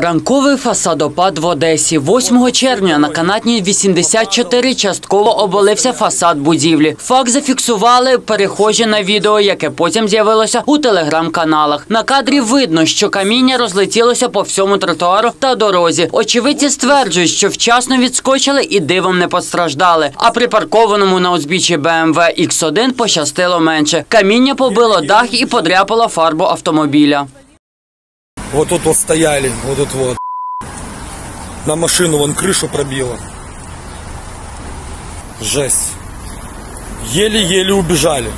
Ранковий фасадопад в Одесі. 8 червня на канатній 84 частково обвалився фасад будівлі. Факт зафіксували перехожі на відео, яке потім з'явилося у телеграм-каналах. На кадрі видно, що каміння розлетілося по всьому тротуару та дорозі. Очевидці стверджують, що вчасно відскочили і дивом не постраждали. А припаркованому на узбіччі BMW X1 пощастило менше. Каміння побило дах і подряпало фарбу автомобіля. Вот тут вот стояли, вот тут вот. На машину вон крышу пробило. Жесть. Еле-еле убежали.